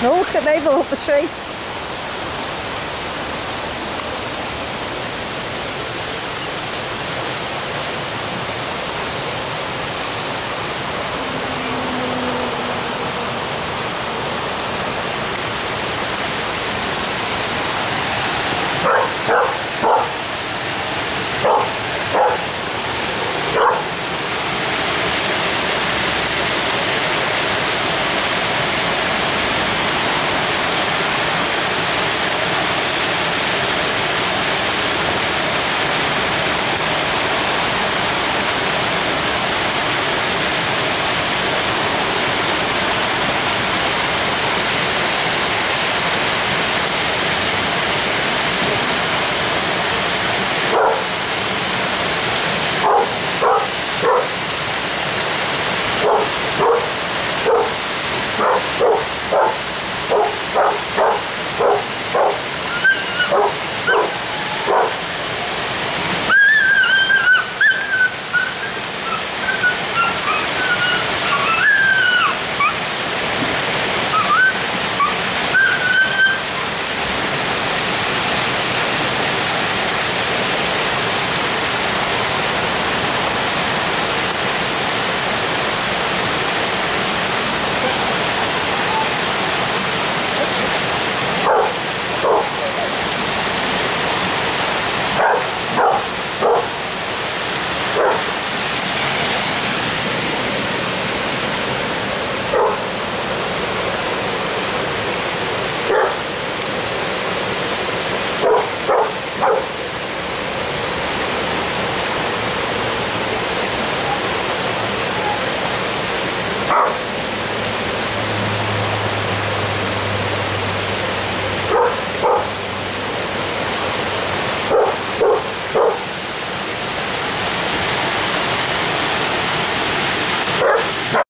No, look at Mabel up the tree.